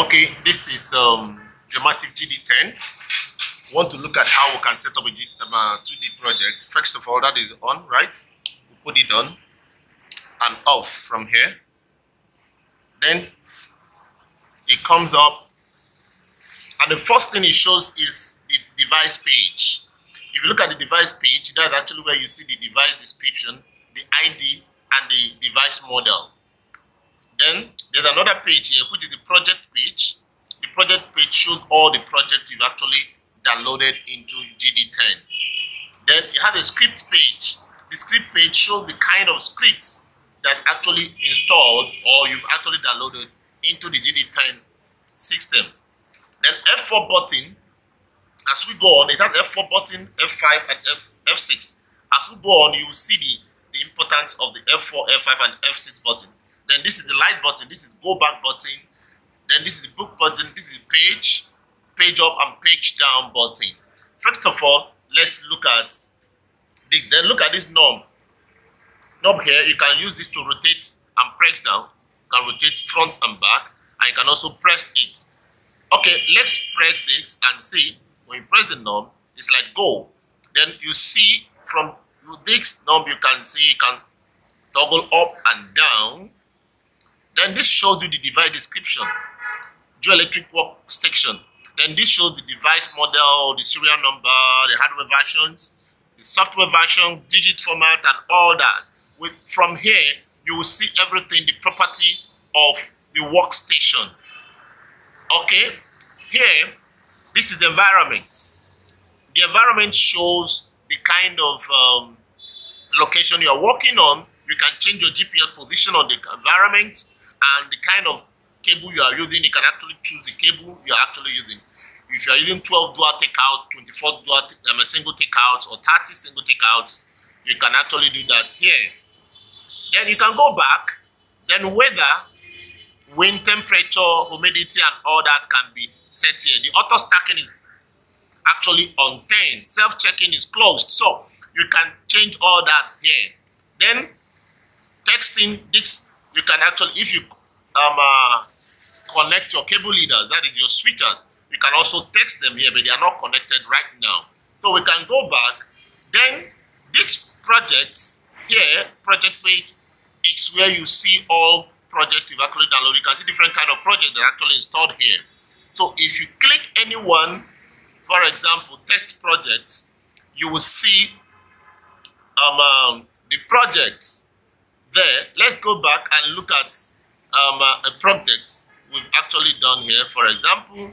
Okay, this is um, Geomative GD10. Want to look at how we can set up a G, um, a 2D project. First of all, that is on, right? We put it on and off from here. Then it comes up, and the first thing it shows is the device page. If you look at the device page, that's actually where you see the device description, the ID, and the device model. Then there's another page here, which is the project page. The project page shows all the projects you've actually downloaded into GD10. Then you have a script page. The script page shows the kind of scripts that actually installed or you've actually downloaded into the GD10 system. Then F4 button, as we go on, it has F4 button, F5, and F, F6. As we go on, you will see the, the importance of the F4, F5, and F6 button. Then this is the light button, this is go back button, then this is the book button, this is page, page up and page down button. First of all, let's look at this. Then look at this knob. Knob here, you can use this to rotate and press down. You can rotate front and back, and you can also press it. Okay, let's press this and see. When you press the knob, it's like go. Then you see from this knob, you can see you can toggle up and down then this shows you the device description, dual electric work workstation. Then this shows the device model, the serial number, the hardware versions, the software version, digit format, and all that. With From here, you will see everything, the property of the workstation. Okay, here, this is the environment. The environment shows the kind of um, location you are working on. You can change your GPS position on the environment and the kind of cable you are using, you can actually choose the cable you are actually using. If you are using 12 dual takeouts, 24 dual um, single takeouts, or 30 single takeouts, you can actually do that here. Then you can go back, then weather, wind temperature, humidity, and all that can be set here. The auto stacking is actually on 10. Self-checking is closed. So you can change all that here. Then texting, this you can actually, if you um, uh, connect your cable leaders, that is your switchers, you can also text them here, but they are not connected right now. So we can go back. Then this project here, project page, is where you see all projects you've actually downloaded. You can see different kind of projects that are actually installed here. So if you click any one, for example, test projects, you will see um, um, the projects there. Let's go back and look at um, uh, a project we've actually done here. For example,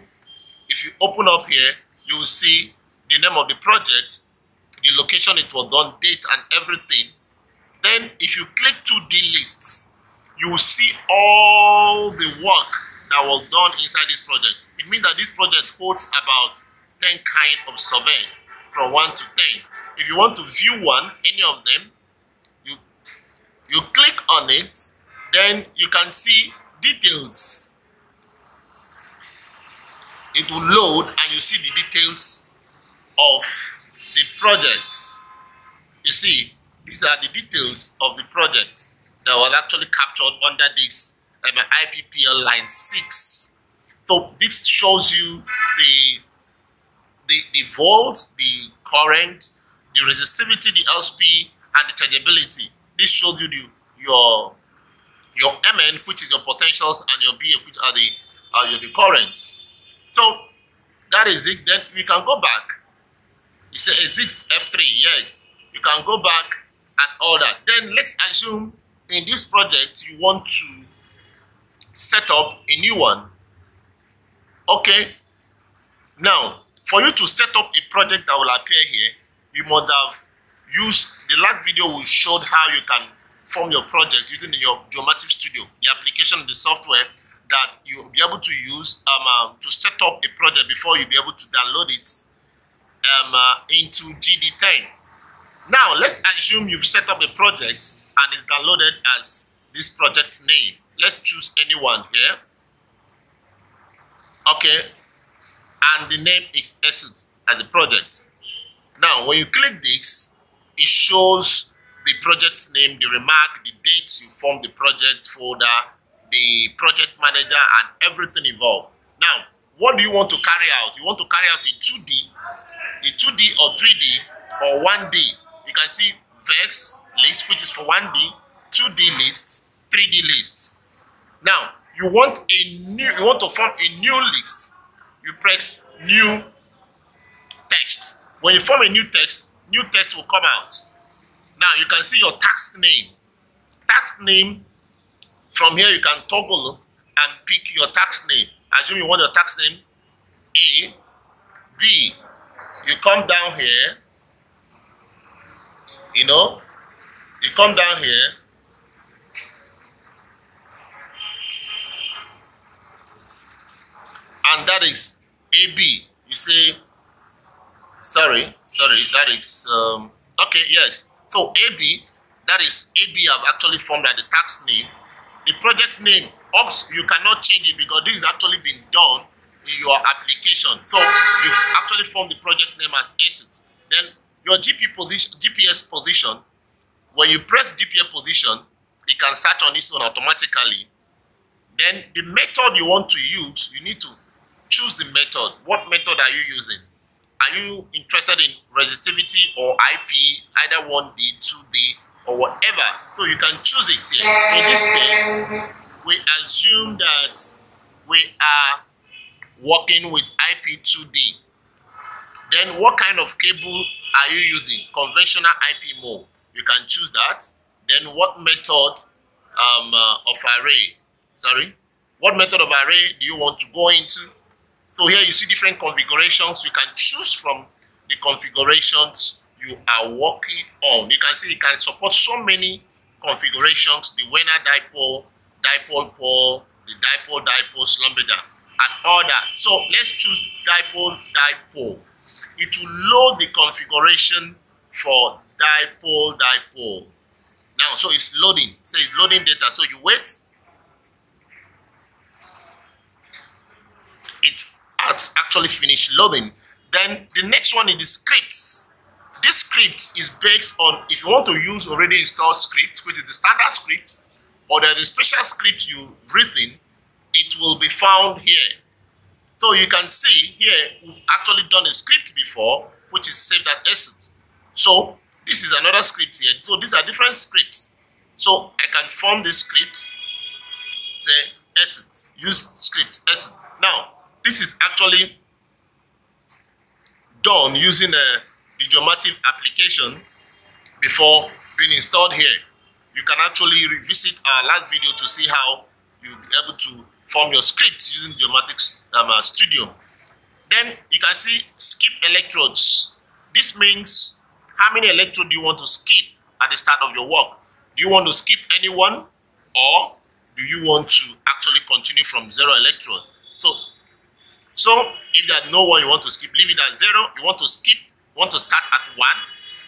if you open up here, you will see the name of the project, the location it was done, date and everything. Then if you click 2D lists, you will see all the work that was done inside this project. It means that this project holds about 10 kind of surveys from 1 to 10. If you want to view one, any of them, you click on it, then you can see details. It will load and you see the details of the project. You see, these are the details of the project that was actually captured under this um, IPPL line 6. So this shows you the, the, the volt, the current, the resistivity, the LSP, and the chargeability. This shows you the, your your MN, which is your potentials, and your BF, which are the are your the currents. So that is it. Then we can go back. You say exist F3, yes. You can go back and all that. Then let's assume in this project you want to set up a new one. Okay. Now, for you to set up a project that will appear here, you must have used the last video we showed how you can form your project using your Geomative Studio, the application, the software that you'll be able to use um, uh, to set up a project before you'll be able to download it um, uh, into GD10. Now, let's assume you've set up a project and it's downloaded as this project name. Let's choose anyone here. Okay. And the name is Esut as the project. Now, when you click this, it shows the project name, the remark, the date you formed the project folder, the project manager, and everything involved. Now, what do you want to carry out? You want to carry out a 2D, a 2D or 3D or 1D. You can see VES list, which is for 1D, 2D lists, 3D lists. Now, you want a new, you want to form a new list. You press new text. When you form a new text, new text will come out. Now you can see your task name. Task name, from here you can toggle and pick your task name. Assume you want your task name A, B. You come down here, you know, you come down here, and that is AB. You say, sorry, sorry, that is, um, okay, yes. So AB, that is AB I've actually formed as the tax name. The project name, you cannot change it because this has actually been done in your application. So you've actually formed the project name as ASUT. Then your GP position, GPS position, when you press GPS position, it can search on its own automatically. Then the method you want to use, you need to choose the method. What method are you using? Are you interested in resistivity or IP, either 1D, 2D, or whatever? So you can choose it here. In this case, we assume that we are working with IP2D. Then what kind of cable are you using? Conventional IP mode. You can choose that. Then what method um, uh, of array? Sorry. What method of array do you want to go into? So here you see different configurations. You can choose from the configurations you are working on. You can see it can support so many configurations, the Wenner dipole, dipole pole, the dipole dipole Schlumberger, and all that. So let's choose dipole dipole. It will load the configuration for dipole dipole. Now, so it's loading. So it's loading data. So you wait. It actually finished loading. Then the next one is the scripts. This script is based on if you want to use already installed script, which is the standard script, or the special script you've written, it will be found here. So you can see here, we've actually done a script before, which is saved Essence. So this is another script here. So these are different scripts. So I can form this script, say Essence, use script Essence. Now, this is actually done using a, the Geomative application before being installed here. You can actually revisit our last video to see how you'll be able to form your script using Geomative um, uh, Studio. Then you can see skip electrodes. This means how many electrodes do you want to skip at the start of your work? Do you want to skip anyone or do you want to actually continue from zero electrode? So if there's no one you want to skip, leave it at zero. You want to skip, you want to start at one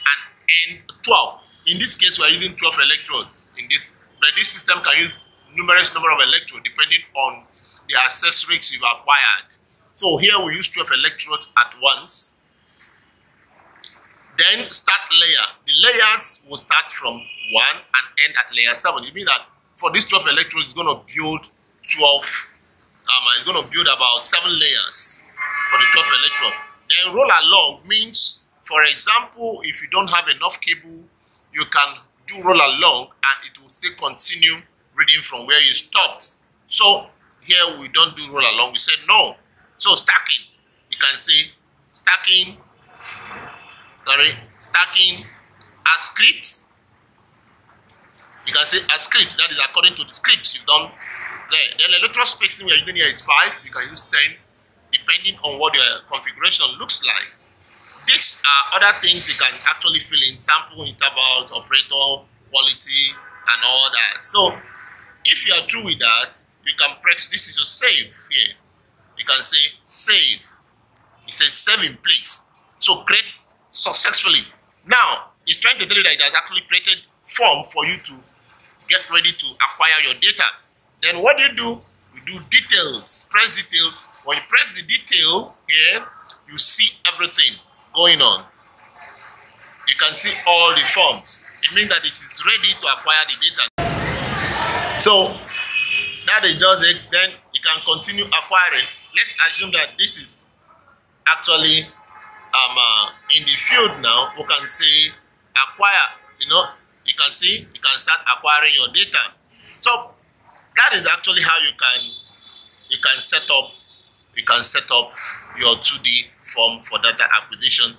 and end 12. In this case, we are using 12 electrodes. In this, but this system can use numerous number of electrodes depending on the accessories you've acquired. So here we use 12 electrodes at once. Then start layer. The layers will start from 1 and end at layer 7. It means that for this 12 electrodes, it's going to build 12 um, it's going to build about seven layers for the 12 electrode. Then roll along means, for example, if you don't have enough cable, you can do roll along and it will still continue reading from where you stopped. So here we don't do roll along, we said no. So stacking, you can say stacking, sorry, stacking as scripts. You can say a script, that is according to the script you've done there. Then electrode spacing we are using here is 5. You can use 10 depending on what your configuration looks like. These are other things you can actually fill in sample intervals, operator, quality, and all that. So if you are through with that, you can press this is your save here. You can say save. It says save in place. So create successfully. Now, it's trying to tell you that it has actually created form for you to get ready to acquire your data. Then what do you do? You do details. Press detail. When you press the detail here, you see everything going on. You can see all the forms. It means that it is ready to acquire the data. So that it does it, then you can continue acquiring. let's assume that this is actually um, uh, in the field now. We can say acquire, you know, you can see, you can start acquiring your data. So that is actually how you can you can set up you can set up your 2D form for data acquisition.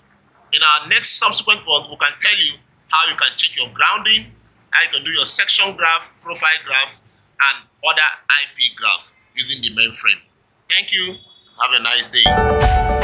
In our next subsequent one, we can tell you how you can check your grounding, how you can do your section graph, profile graph, and other IP graph using the mainframe. Thank you. Have a nice day.